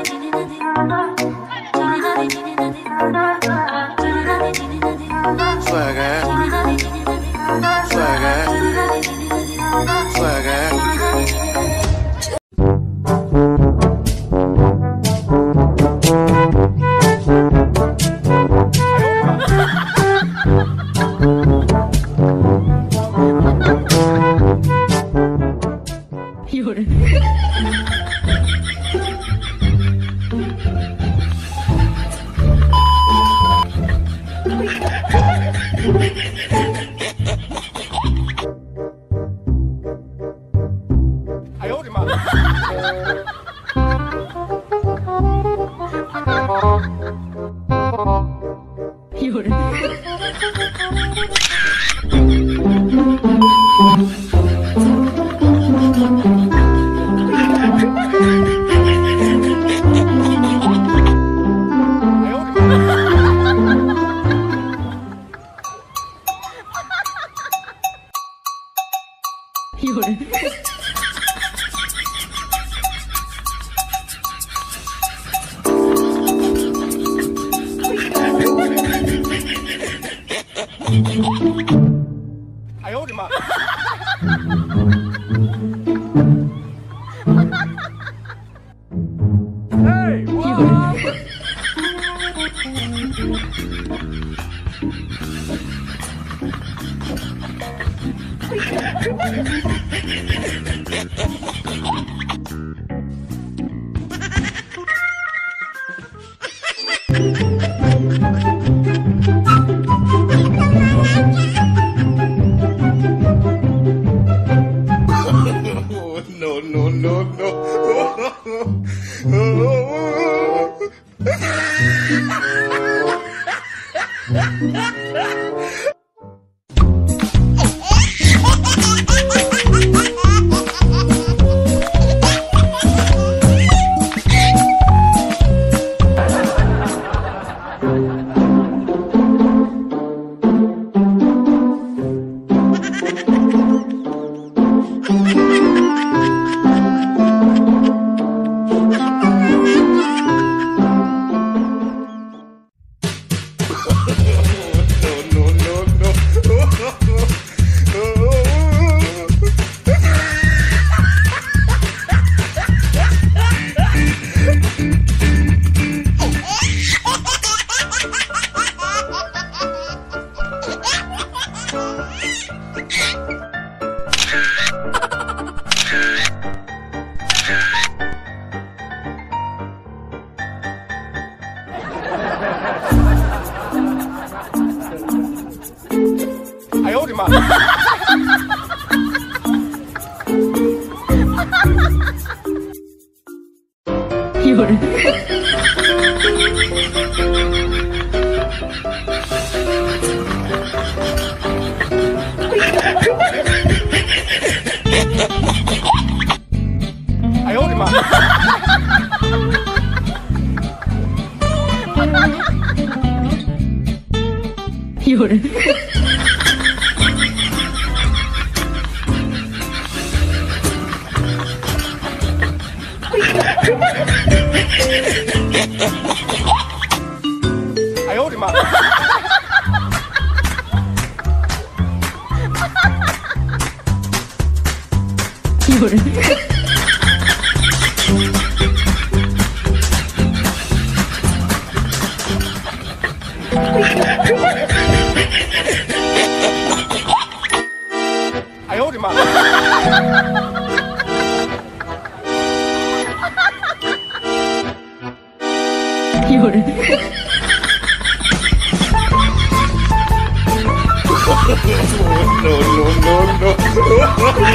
you 哎呦我的妈！有人。有人。哎呦我的妈！有人。Oh, no, no, no, no. Oh, oh, 吗？有人。有人。哎呦我的妈！有人。夜 no, no, no, no.